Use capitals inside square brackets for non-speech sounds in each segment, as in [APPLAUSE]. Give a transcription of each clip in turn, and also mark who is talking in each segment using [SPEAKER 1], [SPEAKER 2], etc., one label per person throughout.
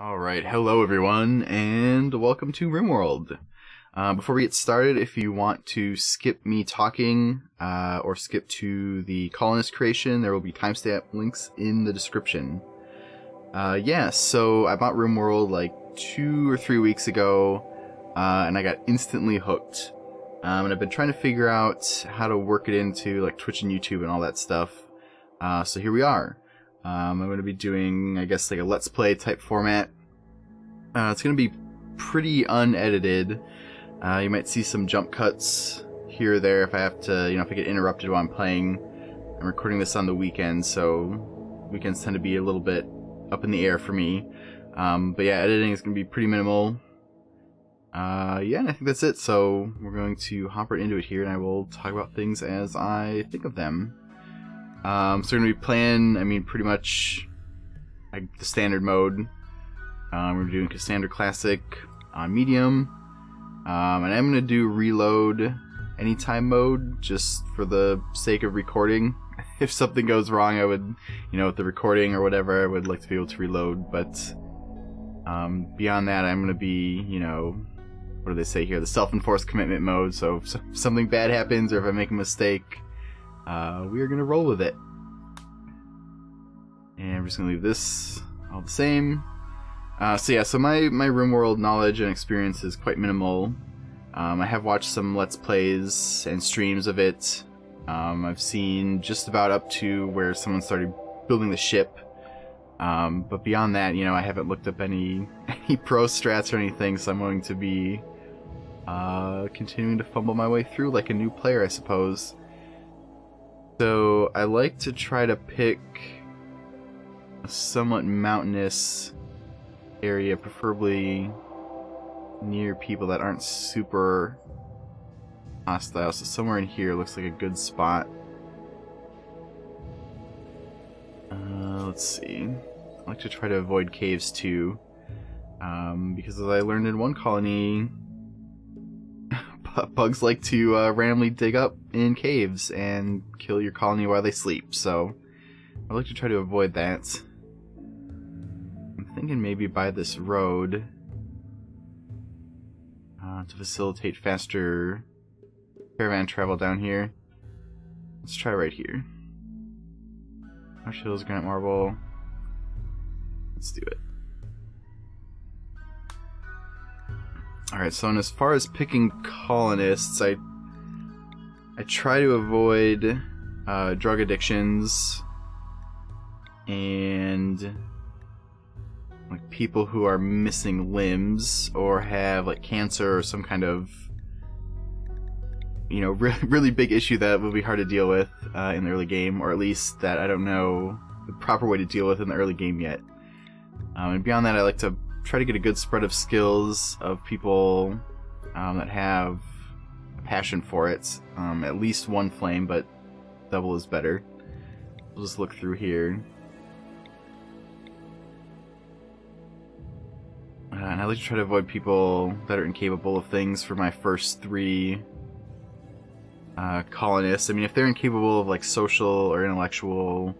[SPEAKER 1] Alright, hello everyone, and welcome to RimWorld. Uh, before we get started, if you want to skip me talking, uh, or skip to the colonist creation, there will be timestamp links in the description. Uh, yeah, so I bought RimWorld like two or three weeks ago, uh, and I got instantly hooked. Um, and I've been trying to figure out how to work it into like Twitch and YouTube and all that stuff. Uh, so here we are. Um, I'm going to be doing, I guess, like a Let's Play type format. Uh, it's going to be pretty unedited. Uh, you might see some jump cuts here or there if I have to, you know, if I get interrupted while I'm playing. I'm recording this on the weekend, so weekends tend to be a little bit up in the air for me. Um, but yeah, editing is going to be pretty minimal. Uh, yeah, and I think that's it. So we're going to hop right into it here, and I will talk about things as I think of them. Um, so we're to be playing, I mean, pretty much like the standard mode. Um, we're doing Cassandra Classic on medium. Um, and I'm to do reload anytime mode just for the sake of recording. [LAUGHS] If something goes wrong, I would, you know, with the recording or whatever, I would like to be able to reload. But um, beyond that, I'm to be, you know, what do they say here? The self-enforced commitment mode. So if something bad happens or if I make a mistake, uh, we are going to roll with it. And I'm just going to leave this all the same. Uh, so yeah, so my, my RimWorld knowledge and experience is quite minimal. Um, I have watched some Let's Plays and streams of it. Um, I've seen just about up to where someone started building the ship. Um, but beyond that, you know, I haven't looked up any [LAUGHS] any pro strats or anything, so I'm going to be uh, continuing to fumble my way through like a new player, I suppose. So I like to try to pick a somewhat mountainous area, preferably near people that aren't super hostile. So somewhere in here looks like a good spot. Uh, let's see. I like to try to avoid caves too. Um, because as I learned in one colony, bugs like to uh, randomly dig up in caves and kill your colony while they sleep. So I would like to try to avoid that. I'm thinking maybe by this road uh, to facilitate faster caravan travel down here. Let's try right here. Marsh Hills, Granite Marble. Let's do it. Alright, so as far as picking colonists, I I try to avoid uh, drug addictions and like people who are missing limbs or have like cancer or some kind of you know [LAUGHS] re really big issue that will be hard to deal with uh, in the early game or at least that I don't know the proper way to deal with in the early game yet. Um, and beyond that I like to try to get a good spread of skills of people um, that have a passion for it um, at least one flame but double is better we'll just look through here Uh, and I like to try to avoid people that are incapable of things for my first three uh, colonists. I mean, if they're incapable of like social or intellectual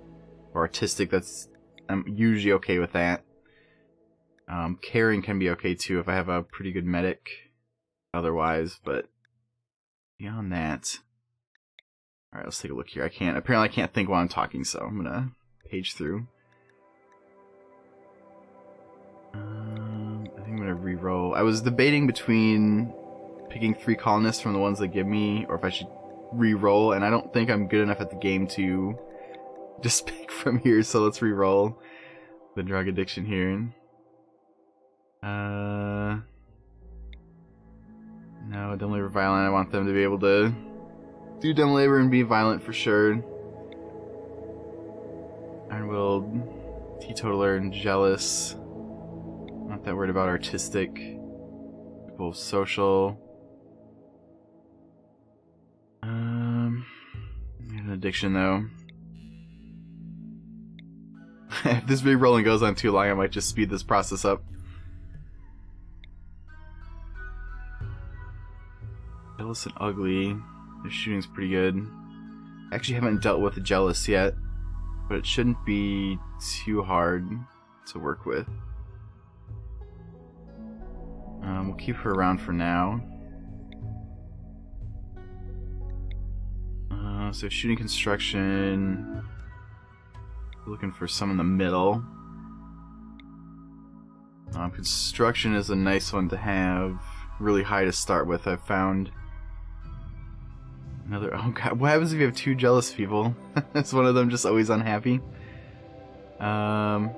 [SPEAKER 1] or artistic, that's I'm usually okay with that. Um, caring can be okay too if I have a pretty good medic. Otherwise, but beyond that, all right, let's take a look here. I can't apparently I can't think while I'm talking, so I'm gonna page through. Um, I think I'm gonna re-roll. I was debating between picking three colonists from the ones they give me, or if I should re-roll, and I don't think I'm good enough at the game to [LAUGHS] just pick from here, so let's re-roll the drug addiction here. Uh, no, dumb labor violent. I want them to be able to do dumb labor and be violent for sure. Ironwilled, teetotaler, and jealous. Not that worried about artistic, people social. Um, an addiction though. [LAUGHS] if this big rolling goes on too long, I might just speed this process up. Jealous and ugly. Their shooting's pretty good. I actually haven't dealt with jealous yet, but it shouldn't be too hard to work with. we'll keep her around for now. Uh, so shooting construction. Looking for some in the middle. Um, construction is a nice one to have. Really high to start with, I've found. Another. [LAUGHS] Oh god, what happens if you have two jealous people? [LAUGHS] is one of them just always unhappy? Um.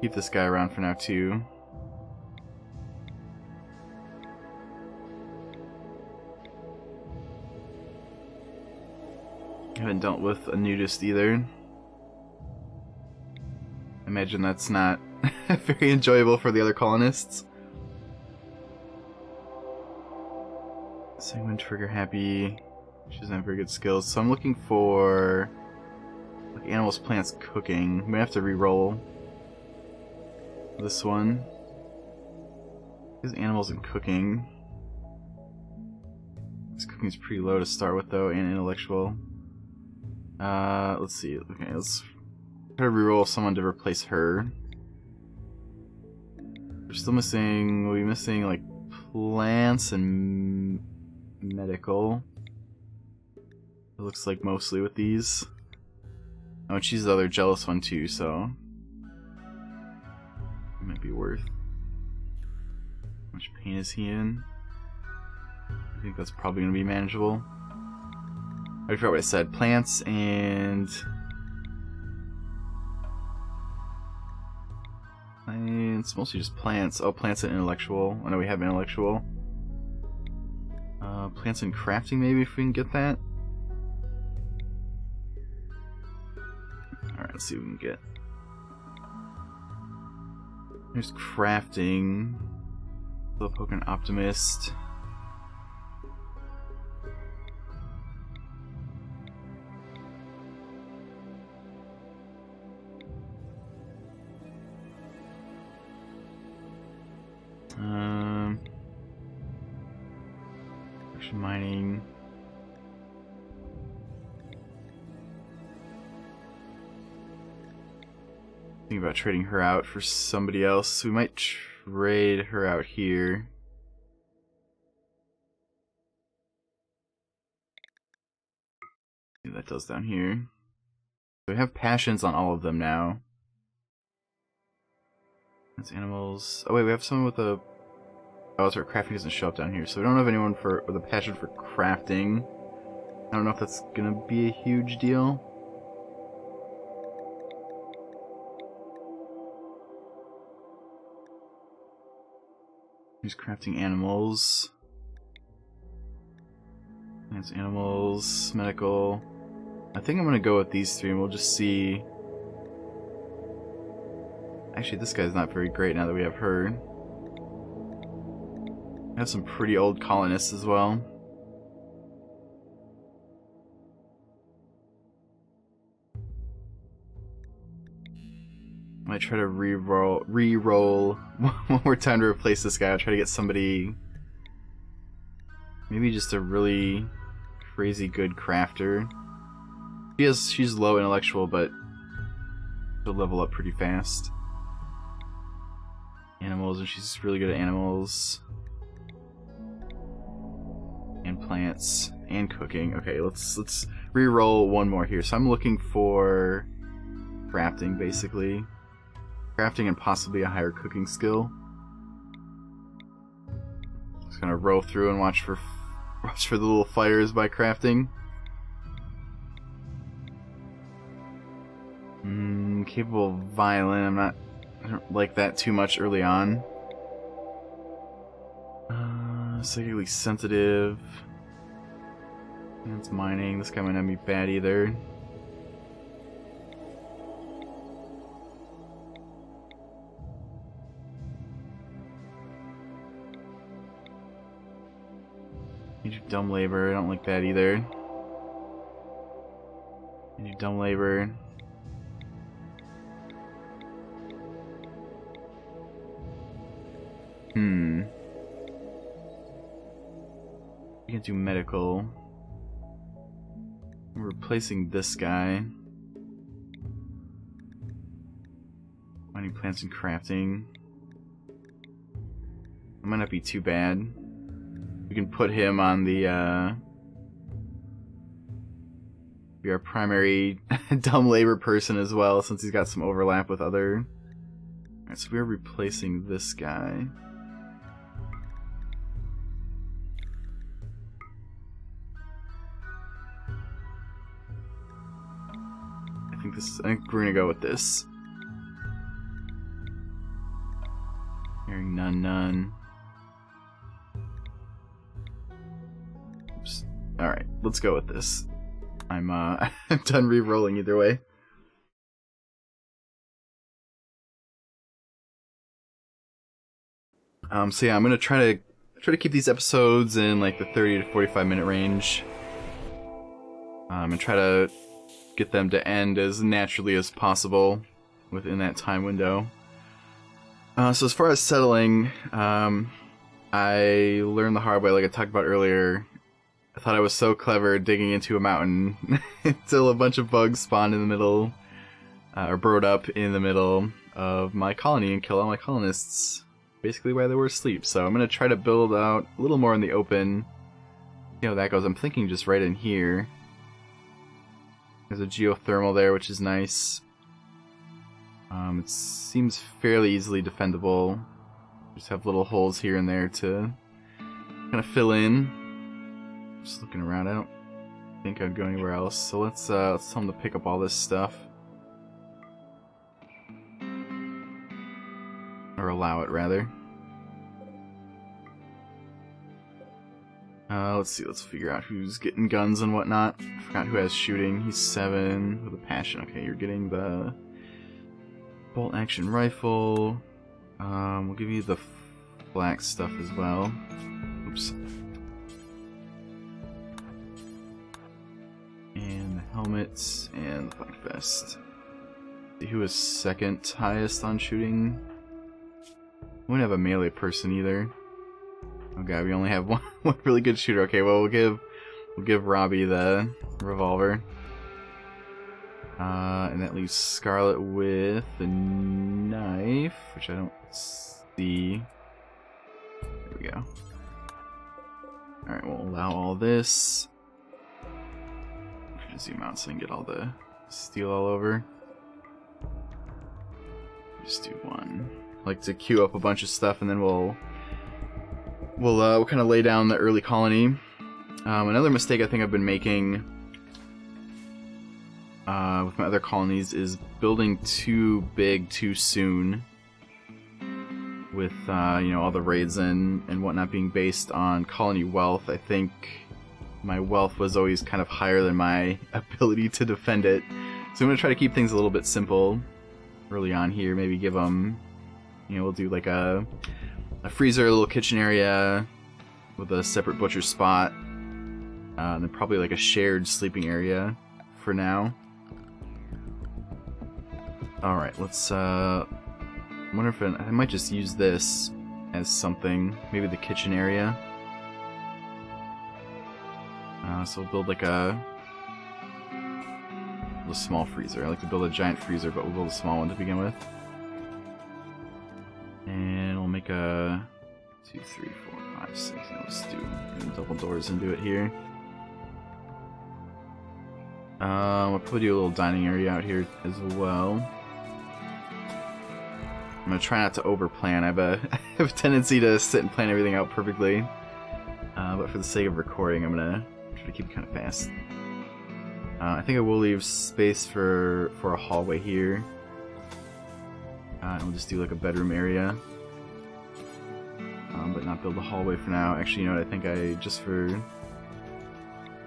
[SPEAKER 1] Keep this guy around for now, too. haven't dealt with a nudist either. Imagine that's not [LAUGHS] very enjoyable for the other colonists. Sanguine trigger happy. She doesn't have very good skills, so I'm looking for like animals, plants, cooking. We have to re-roll this one. Is animals and cooking. This cooking's pretty low to start with though, and intellectual. Uh, let's see. Okay, let's try to reroll someone to replace her. We're still missing. We'll be missing like plants and medical. It looks like mostly with these. Oh, she's the other jealous one too, so it might be worth. How much pain is he in? I think that's probably gonna be manageable. I forgot what I said. Plants and... Plants, mostly just plants. Oh, plants and intellectual. I know we have intellectual. Uh, plants and crafting maybe if we can get that. Alright, let's see what we can get. There's crafting. Slowpoke Optimist. Um, action mining. Think about trading her out for somebody else. We might trade her out here. That does down here. We have passions on all of them now. That's animals. Oh wait, we have someone with a Oh, sorry, crafting doesn't show up down here, so we don't have anyone for with a passion for crafting. I don't know if that's gonna be a huge deal. He's crafting animals. Plants, animals, medical. I think I'm gonna go with these three and we'll just see. Actually, this guy's not very great now that we have her. Have some pretty old colonists as well. Might try to re-roll, re-roll [LAUGHS] one more time to replace this guy. I'll try to get somebody, maybe just a really crazy good crafter. She has, she's low intellectual, but she'll level up pretty fast. Animals, and she's really good at animals plants and cooking. Okay, let's let's re-roll one more here. So I'm looking for crafting, basically. Crafting and possibly a higher cooking skill. Just gonna roll through and watch for [LAUGHS] watch for the little fires by crafting. Mm, capable of violent. I'm not. I don't like that too much early on. Uh, psychically sensitive. It's mining. This guy might not be bad either. You do dumb labor. I don't like that either. You do dumb labor. Hmm. You can do medical. Replacing this guy. Mining plants and crafting. It might not be too bad. We can put him on the, uh... Be our primary [LAUGHS] dumb labor person as well, since he's got some overlap with other... Alright, so we're replacing this guy. I think we're gonna go with this. Hearing none, none. Oops. All right, let's go with this. I'm uh, [LAUGHS] I'm done re-rolling either way. Um, so yeah, I'm gonna try to try to keep these episodes in like the 30 to 45 minute range. Um, and try to get them to end as naturally as possible within that time window. Uh, so as far as settling, um, I learned the hard way, like I talked about earlier. I thought I was so clever digging into a mountain [LAUGHS] until a bunch of bugs spawned in the middle, uh, or burrowed up in the middle of my colony and kill all my colonists, basically while they were asleep. So I'm gonna try to build out a little more in the open. You know, that goes. I'm thinking just right in here. There's a geothermal there, which is nice. Um, it seems fairly easily defendable. Just have little holes here and there to kind of fill in. Just looking around, I don't think I'd go anywhere else. So let's uh, let's tell them to pick up all this stuff. Or allow it, rather. Uh, let's see, let's figure out who's getting guns and whatnot. Forgot who has shooting. He's seven with a passion. Okay, you're getting the bolt action rifle. Um, we'll give you the black stuff as well. Oops. And the helmets and the flak vest. See who is second highest on shooting. We don't have a melee person either. Oh god, we only have [LAUGHS] one, one really good shooter. Okay, well we'll give we'll give Robbie the revolver. Uh, and that leaves Scarlet with the knife, which I don't see. There we go. Alright, we'll allow all this. Zoom out so I can get all the steel all over. Just do one. I like to queue up a bunch of stuff and then we'll we'll, uh, we'll kind of lay down the early colony. Um, another mistake I think I've been making uh, with my other colonies is building too big too soon. With uh, you know all the raids and and whatnot being based on colony wealth, I think my wealth was always kind of higher than my [LAUGHS] ability to defend it. So I'm gonna try to keep things a little bit simple early on here. Maybe give them, you know, we'll do like a a freezer, a little kitchen area with a separate butcher spot, uh, and then probably like a shared sleeping area for now. Alright, let's, uh, I wonder if I, I might just use this as something, maybe the kitchen area. Uh, so we'll build like a, a small freezer. I like to build a giant freezer, but we'll build a small one to begin with. And we'll a two, three, four, five, six. Let's do double doors do it here. Um, we'll probably do a little dining area out here as well. I'm gonna try not to overplan. I have a, [LAUGHS] I have a tendency to sit and plan everything out perfectly. Uh, but for the sake of recording, I'm gonna try to keep it kind of fast. Uh, I think I will leave space for for a hallway here. Uh, and we'll just do like a bedroom area. But not build a hallway for now. Actually, you know what? I think I, just for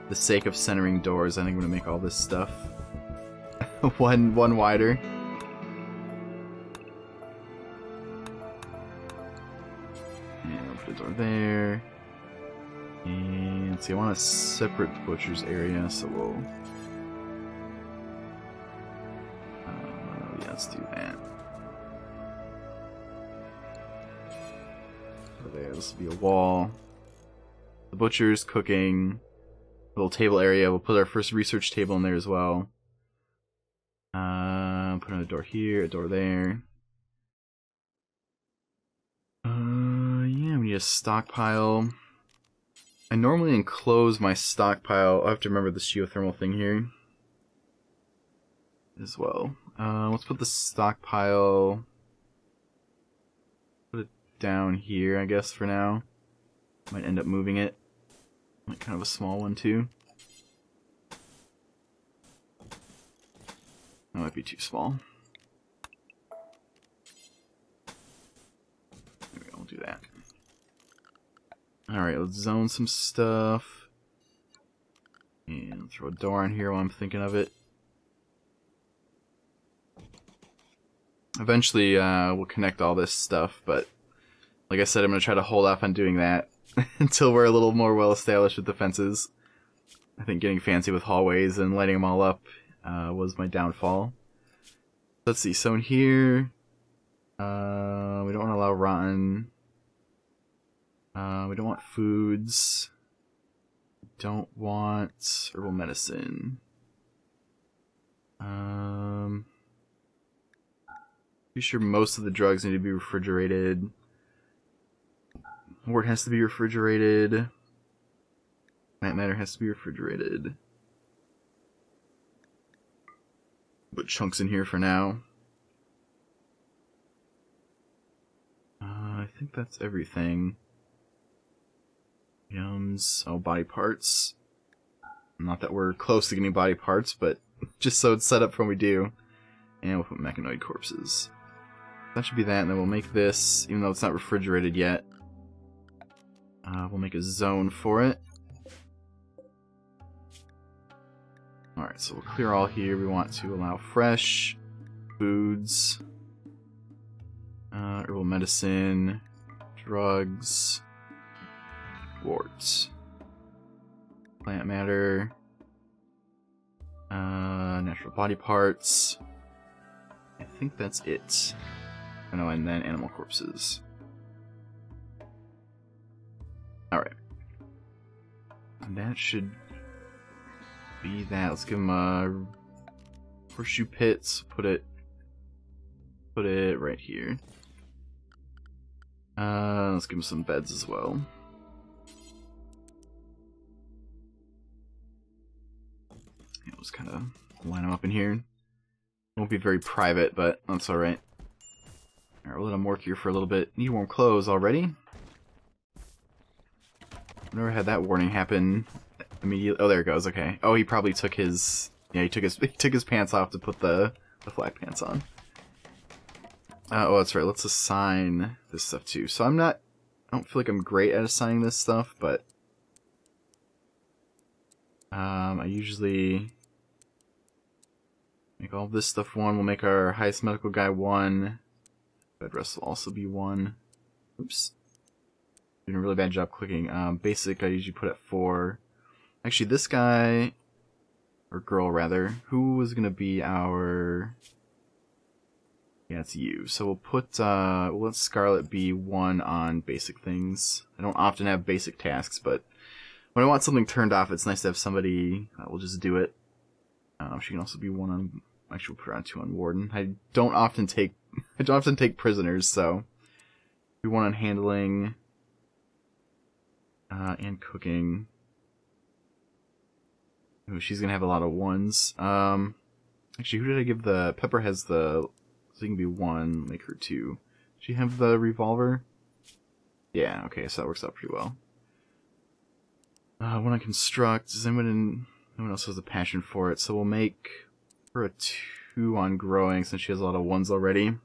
[SPEAKER 1] the sake of centering doors, I think I'm to make all this stuff [LAUGHS] one, one wider. I'll put a door there. And see, I want a separate butcher's area, so we'll... This will be a wall. The butcher's cooking. Little table area. We'll put our first research table in there as well. Uh, put another door here, a door there. Uh, yeah, we need a stockpile. I normally enclose my stockpile. I have to remember the geothermal thing here as well. Uh, let's put the stockpile down here, I guess, for now. Might end up moving it. Like kind of a small one too. That might be too small. Go, we'll do that. Alright, let's zone some stuff. And throw a door in here while I'm thinking of it. Eventually, uh, we'll connect all this stuff, but like I said, I'm going to try to hold off on doing that [LAUGHS] until we're a little more well established with the fences. I think getting fancy with hallways and lighting them all up uh, was my downfall. Let's see, so in here, uh, we don't want to allow rotten. Uh, we don't want foods. Don't want herbal medicine. Um, pretty sure most of the drugs need to be refrigerated. Wort has to be refrigerated. Plant matter has to be refrigerated. Put chunks in here for now. Uh, I think that's everything. Yums. Oh, body parts. Not that we're close to getting body parts, but [LAUGHS] just so it's set up for when we do. And we'll put mechanoid corpses. That should be that, and then we'll make this, even though it's not refrigerated yet. Uh, we'll make a zone for it. Alright, so we'll clear all here. We want to allow fresh foods, uh, herbal medicine, drugs, worts, plant matter, uh, natural body parts. I think that's it. Oh, no, and then animal corpses. And that should be that. Let's give him a horseshoe pits. Put it put it right here. Uh, let's give him some beds as well. Yeah, let's kind of line them up in here. Won't be very private, but that's alright. Alright, we'll let him work here for a little bit. Need warm clothes already? I've never had that warning happen immediately. Oh, there it goes. Okay. Oh, he probably took his. Yeah, he took his [LAUGHS] he took his pants off to put the the flak pants on. Uh, oh, that's right. Let's assign this stuff too. So I'm not. I don't feel like I'm great at assigning this stuff, but um, I usually make all this stuff one. We'll make our highest medical guy one. Bed rest will also be one. Oops. Doing a really bad job clicking. Um, basic I usually put at four. Actually, this guy, or girl rather, who was gonna be our? Yeah, it's you. So we'll put uh, we'll let Scarlet be one on basic things. I don't often have basic tasks, but when I want something turned off, it's nice to have somebody that will just do it. Um, she can also be one on. Actually, we'll put her on two on Warden. I don't often take [LAUGHS] I don't often take prisoners, so we one on handling uh, and cooking. Ooh, she's gonna have a lot of ones. Um, actually, who did I give the? Pepper has the, so he can be one. Make her two. She have the revolver? Yeah. Okay, so that works out pretty well. Uh, when I construct, does anyone, no one else has a passion for it, so we'll make her a two on growing since she has a lot of ones already.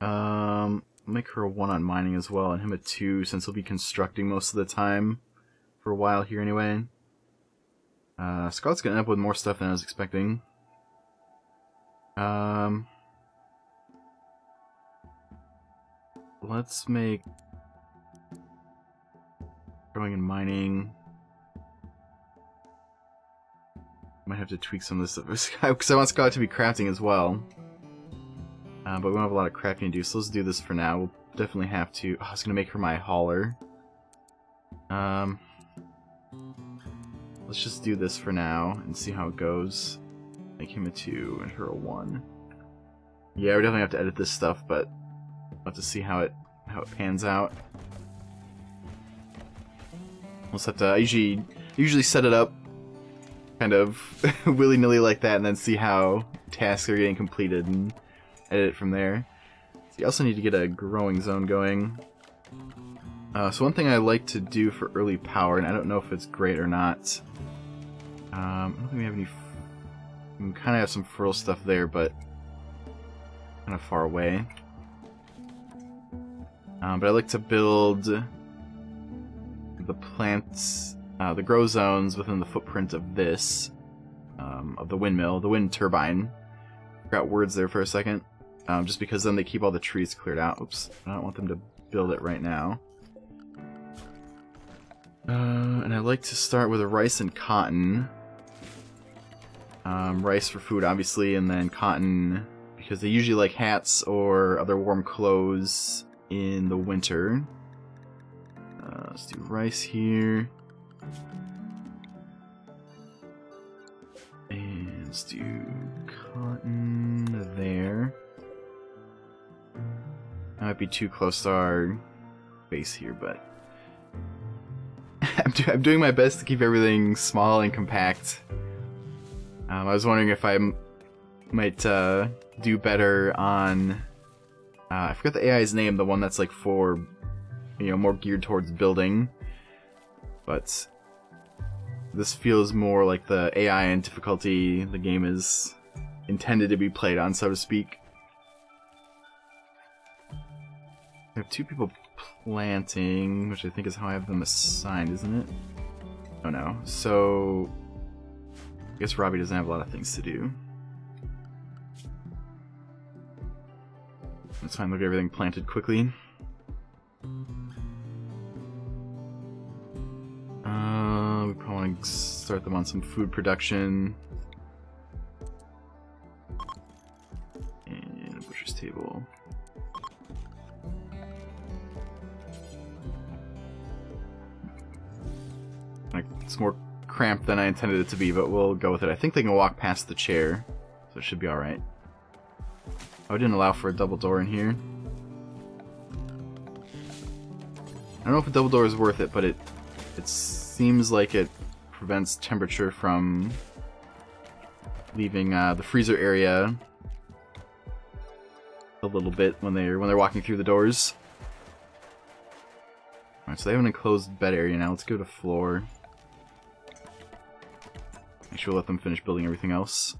[SPEAKER 1] Um, make her a one on mining as well, and him a two since he'll be constructing most of the time for a while here anyway. Uh, Scarlet's gonna end up with more stuff than I was expecting. Um, let's make growing and mining. Might have to tweak some of this stuff [LAUGHS] because I want Scott to be crafting as well. Uh, but we don't have a lot of crafting to do, so let's do this for now. We'll definitely have to. Oh, I was gonna make her my hauler. Um, Let's just do this for now and see how it goes. Make him a 2 and her a 1. Yeah, we definitely have to edit this stuff, but we'll have to see how it how it pans out. We'll just have to. I usually usually set it up kind of [LAUGHS] willy nilly like that, and then see how tasks are getting completed and edit it from there. So you also need to get a growing zone going. Uh, so one thing I like to do for early power, and I don't know if it's great or not. Um, I don't think we have any. We kind of have some fertile stuff there, but kind of far away. Um, but I like to build the plants, uh, the grow zones within the footprint of this, um, of the windmill, the wind turbine. Forgot words there for a second, um, just because then they keep all the trees cleared out. Oops, I don't want them to build it right now. Uh, and I like to start with a rice and cotton. Um, rice for food, obviously, and then cotton because they usually like hats or other warm clothes in the winter. Uh, let's do rice here. And let's do cotton there. Might be too close to our base here, but [LAUGHS] I'm, do I'm, doing my best to keep everything small and compact. Um, I was wondering if I might uh, do better on. Uh, I forgot the AI's name, the one that's like for, you know, more geared towards building. But this feels more like the AI and difficulty the game is intended to be played on, so to speak. I have two people planting, which I think is how I have them assigned, isn't it? Oh no. So, I guess Robbie doesn't have a lot of things to do. Let's fine, look at everything planted quickly. Uh, we probably want to start them on some food production. It's more cramped than I intended it to be, but we'll go with it. I think they can walk past the chair, so it should be alright. Oh, it didn't allow for a double door in here. I don't know if a double door is worth it, but it it seems like it prevents temperature from leaving uh, the freezer area a little bit when they're when they're walking through the doors. Alright, so they have an enclosed bed area now. Let's go to floor. We'll let them finish building everything else.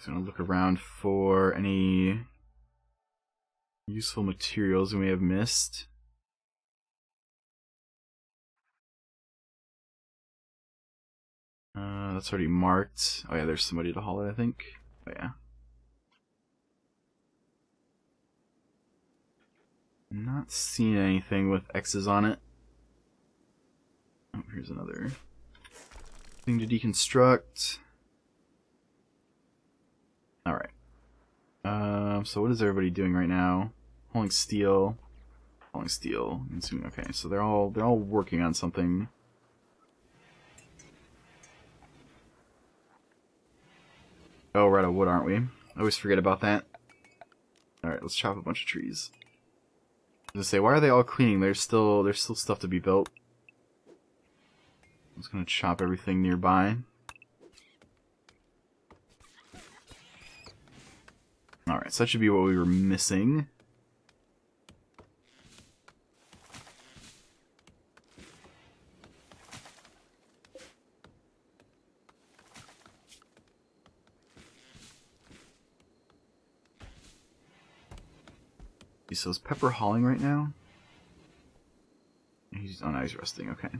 [SPEAKER 1] So I'm gonna look around for any useful materials we may have missed. Uh, that's already marked. Oh yeah, there's somebody to haul it, I think. Oh yeah. Not seeing anything with X's on it. Oh, here's another thing to deconstruct. Alright. Um, so what is everybody doing right now? Hauling steel. Hauling steel. Okay, so they're all they're all working on something. Oh, we're out of wood, aren't we? I always forget about that. Alright, let's chop a bunch of trees. Was say, why are they all cleaning? There's still there's still stuff to be built. I'm just gonna chop everything nearby. Alright, so that should be what we were missing. So is Pepper hauling right now? He's oh no, he's resting. Okay.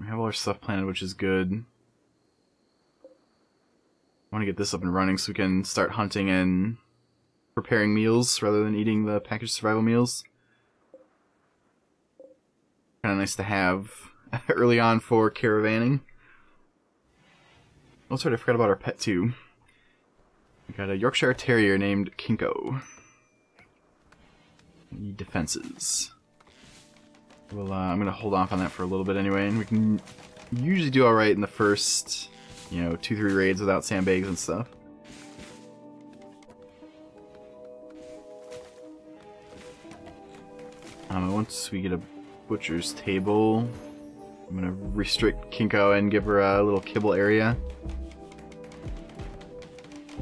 [SPEAKER 1] We have all our stuff planted, which is good. I want to get this up and running so we can start hunting and preparing meals rather than eating the packaged survival meals. Kind of nice to have [LAUGHS] early on for caravanning. Also, I forgot about our pet too. We got a Yorkshire Terrier named Kinko. Defenses. Well, uh, I'm gonna hold off on that for a little bit anyway, and we can usually do alright in the first, you know, two, three raids without sandbags and stuff. Um, once we get a butcher's table, I'm gonna restrict Kinko and give her a little kibble area.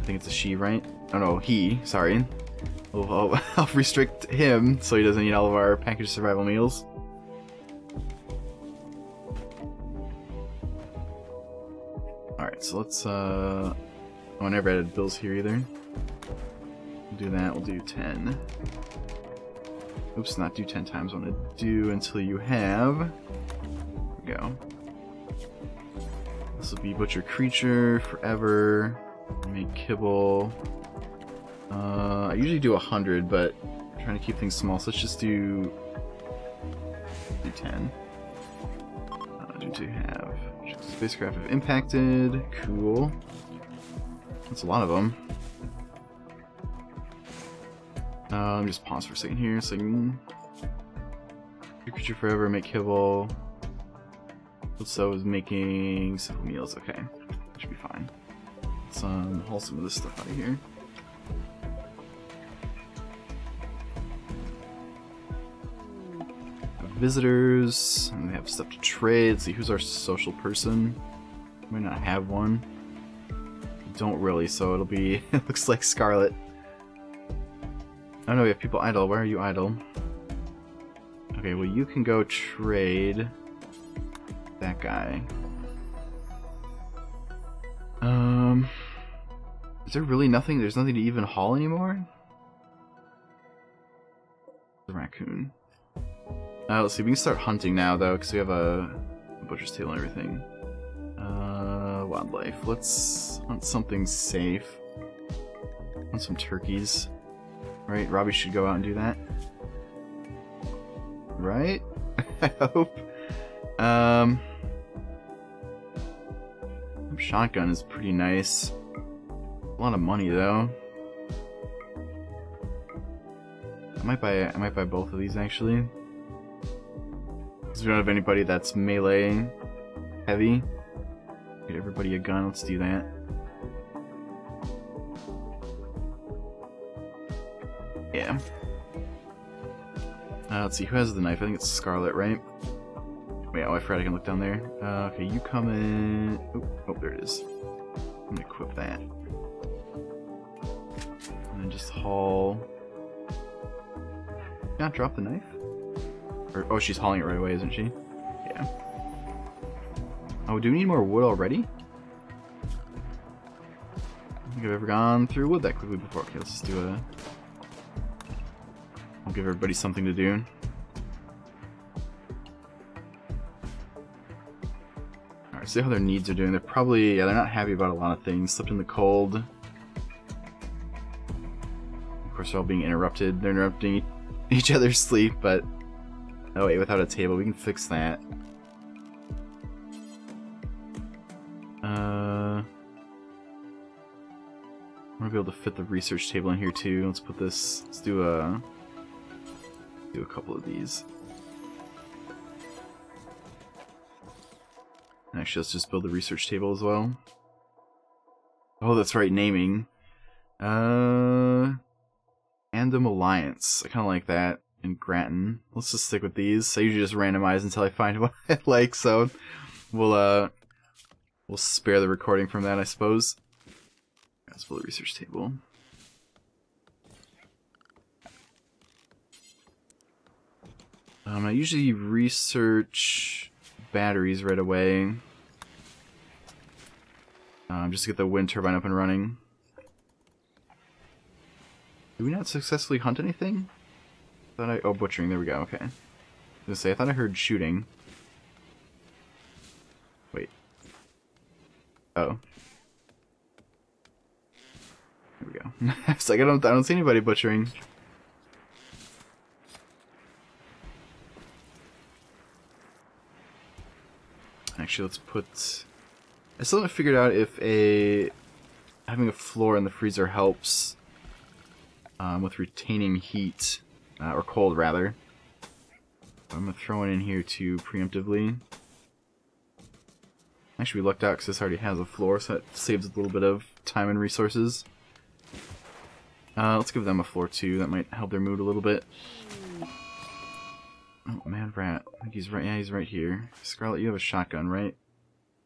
[SPEAKER 1] I think it's a she, right? Oh no, he, sorry. I'll, I'll, [LAUGHS] I'll restrict him so he doesn't eat all of our packaged survival meals. Alright, so let's, uh... Oh, I never added bills here either. We'll do that, we'll do 10. Oops, not do 10 times, I want to do until you have... we go. This will be Butcher Creature, Forever, make Kibble. Uh, I usually do 100, but I'm trying to keep things small, so let's just do... do 10. Uh, do to have. Spacecraft have impacted, cool. That's a lot of them. Uh, let me just pause for a second here. So, mm, creature forever, make kibble. So is making simple meals. Okay, that should be fine. Let's um, haul some of this stuff out of here. Visitors, and we have stuff to trade. Let's see who's our social person. We might not have one. Don't really, so it'll be. [LAUGHS] it looks like Scarlet. Oh no, we have people idle. Where are you idle? Okay, well you can go trade that guy. There really nothing? There's nothing to even haul anymore? The raccoon. Uh, let's see, we can start hunting now though, because we have a, butcher's tail and everything. Uh, wildlife. Let's hunt something safe. Hunt some turkeys. Right, Robbie should go out and do that. Right? [LAUGHS] I hope. Um, shotgun is pretty nice. A lot of money though. I might buy I might buy both of these actually. Because we don't have anybody that's melee heavy. Get everybody a gun, let's do that. Yeah. Uh, let's see, who has the knife? I think it's Scarlet, right? Wait, oh, I forgot I can look down there. Uh, okay, you come in... Oh, oh, there it is. I'm gonna equip that. And just haul... Not drop the knife? Or, oh, she's hauling it right away, isn't she? Yeah. Oh, do we need more wood already? I think I've ever gone through wood that quickly before. Okay, let's just do a... I'll give everybody something to do. Alright, see how their needs are doing. They're probably, yeah, they're not happy about a lot of things. Slept in the cold. They're all being interrupted. They're interrupting [LAUGHS] each other's sleep, but Oh wait, without a table, we can fix that. Uh, I want to be able to fit the research table in here too. Let's put this. Let's do a do a couple of these. Actually, let's just build the research table as well. Oh, that's right, naming. Uh, Andom Alliance. I kind of like that and Grattan. Let's just stick with these. I usually just randomize until I find [LAUGHS] what I like, so we'll uh we'll spare the recording from that, I suppose. Let's build a research table. Um, I usually research batteries right away. Um, just to get the wind turbine up and running. Did we not successfully hunt anything? Thought I oh butchering. There we go. Okay. I was say I thought I heard shooting. Wait. Oh. There we go. [LAUGHS] it's like I don't I don't see anybody butchering. Actually, let's put. I still haven't figured out if a having a floor in the freezer helps um, with retaining heat uh, or cold rather. I'm gonna throw it in here too preemptively. Actually, we lucked out because this already has a floor, so it saves a little bit of time and resources. Uh, let's give them a floor too. That might help their mood a little bit. Oh, Mad Rat. I think he's right. Yeah, he's right here. Scarlet, you have a shotgun, right?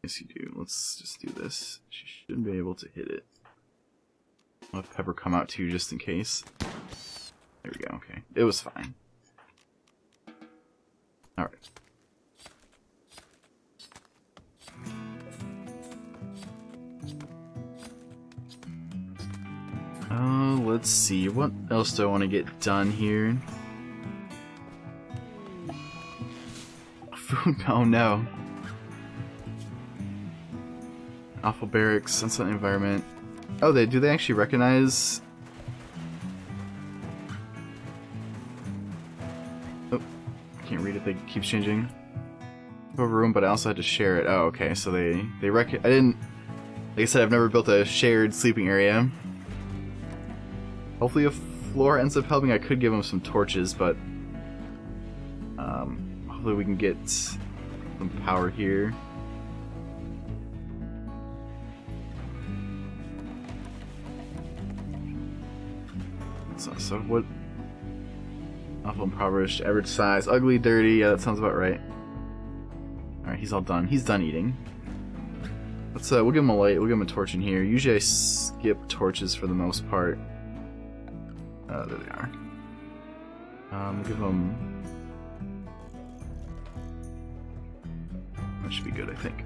[SPEAKER 1] Yes, you do. Let's just do this. She shouldn't be able to hit it. Have Pepper come out too, just in case. There we go. Okay, it was fine. All right. Oh, uh, let's see. What else do I want to get done here? [LAUGHS] Food? Oh no. Awful barracks, sunset environment. Oh, they do they actually recognize? Oh, can't read it. They keeps changing. A room, but I also had to share it. Oh, okay. So they they rec. I didn't. Like I said, I've never built a shared sleeping area. Hopefully, if floor ends up helping, I could give them some torches, but um, hopefully we can get some power here. So, what? Awful impoverished, average size, ugly, dirty. Yeah, that sounds about right. All right, he's all done. He's done eating. Let's uh, we'll give him a light. We'll give him a torch in here. Usually I skip torches for the most part. Uh, there they are. Um, give him. That should be good, I think.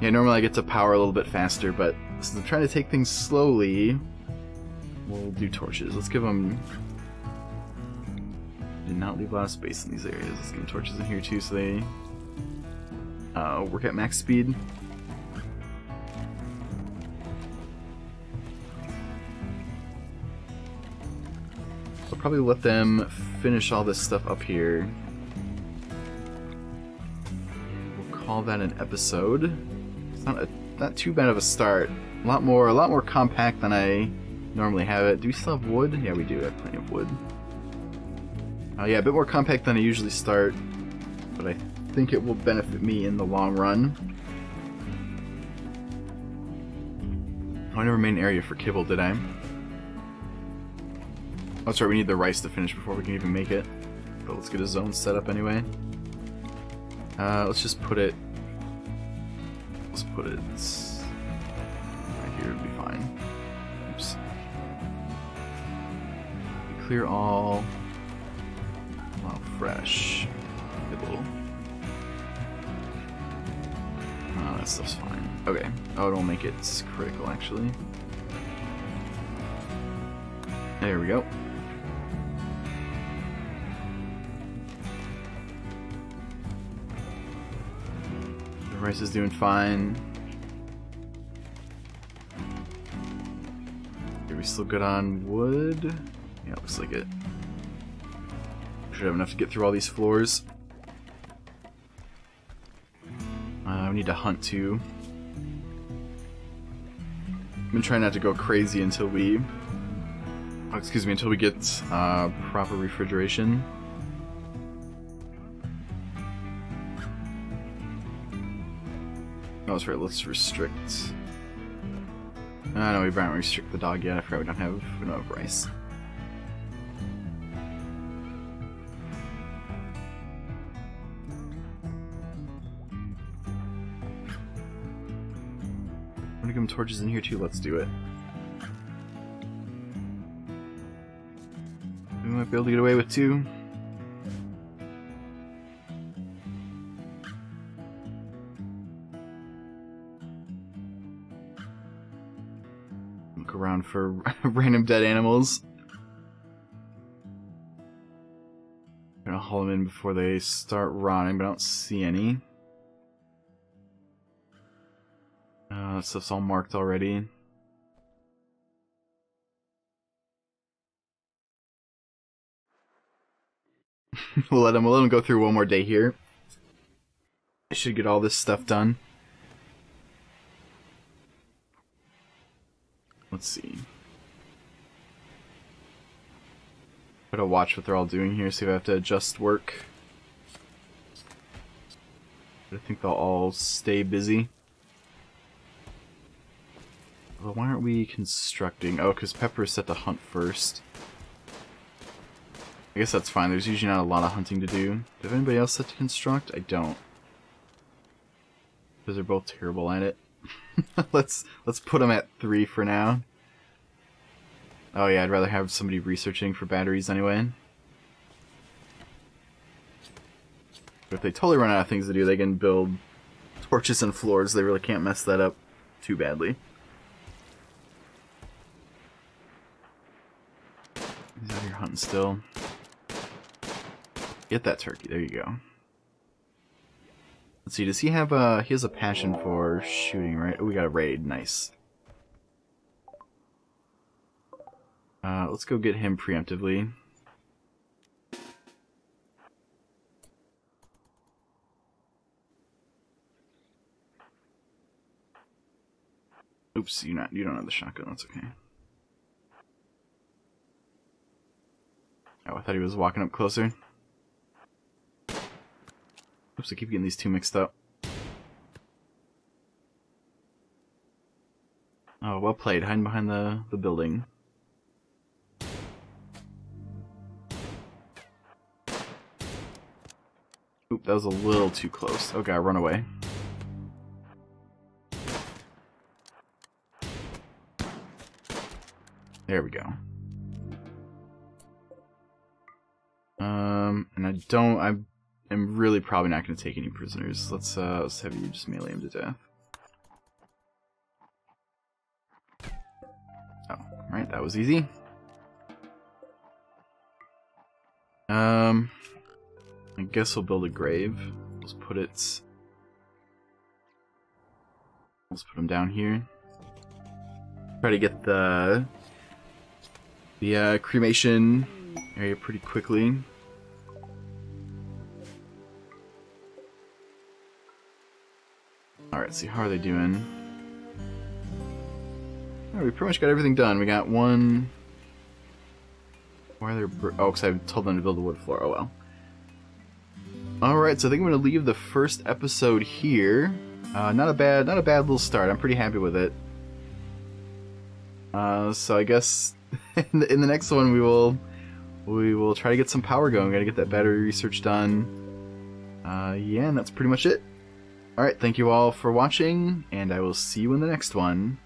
[SPEAKER 1] Yeah, normally I get to power a little bit faster, but since I'm trying to take things slowly, we'll do torches. Let's give them. Did not leave a lot of space in these areas. Let's give them torches in here too, so they uh, work at max speed. I'll probably let them finish all this stuff up here. We'll call that an episode. It's not a, not too bad of a start. A lot more, a lot more compact than I normally have it. Do we still have wood? Yeah, we do have plenty of wood. Oh yeah, a bit more compact than I usually start, but I think it will benefit me in the long run. Oh, I never made an area for kibble, did I? Oh, sorry, we need the rice to finish before we can even make it. But let's get a zone set up anyway. Uh, let's just put it... Let's put it... Clear all... Wow, fresh. Kibble. Oh, ah, that stuff's fine. Okay. Oh, it'll make it critical, actually. There we go. The rice is doing fine. Are we still good on wood? Yeah, looks like it. Should have enough to get through all these floors. Uh, we need to hunt too. I've been trying not to go crazy until we... Oh, excuse me, until we get uh, proper refrigeration. Oh, that's right, let's restrict... Uh, no, we don't restrict the dog yet. I forgot we don't have, we don't have rice. Torches in here too, let's do it. We might be able to get away with two. Look around for [LAUGHS] random dead animals. Gonna haul them in before they start rotting, but I don't see any. Uh, stuff's all marked already. [LAUGHS] we'll let him. We'll let him go through one more day here. I should get all this stuff done. Let's see. Gotta watch what they're all doing here. See if I have to adjust work. I think they'll all stay busy. Well, why aren't we constructing? Oh, because Pepper is set to hunt first. I guess that's fine. There's usually not a lot of hunting to do. Do have anybody else set to construct? I don't. Because they're both terrible at it. [LAUGHS] let's let's put them at three for now. Oh yeah, I'd rather have somebody researching for batteries anyway. But if they totally run out of things to do, they can build torches and floors. They really can't mess that up too badly. He's out here hunting still. Get that turkey. There you go. Let's see. Does he have a? He has a passion for shooting, right? Oh, we got a raid. Nice. Uh, let's go get him preemptively. Oops, you not you don't have the shotgun. That's okay. Oh, I thought he was walking up closer. Oops, I keep getting these two mixed up. Oh, well played. Hiding behind the, the building. Oop, that was a little too close. Okay, I run away. There we go. Um, and I don't, I am really probably not going to take any prisoners. Let's, uh, let's have you just melee him to death. Oh, right, that was easy. Um, I guess we'll build a grave. Let's put it... Let's put him down here. Try to get the the uh, cremation area pretty quickly. Alright, see how are they doing? We pretty much got everything done. We got one... Why are there... Oh, because I told them to build a wood floor. Oh well. Alright, so I think I'm going to leave the first episode here. Uh, not a bad, not a bad little start. I'm pretty happy with it. Uh, so I guess [LAUGHS] in, the, in the next one we will we will try to get some power going. Gotta get that battery research done. Uh, yeah, and that's pretty much it. Alright, thank you all for watching, and I will see you in the next one.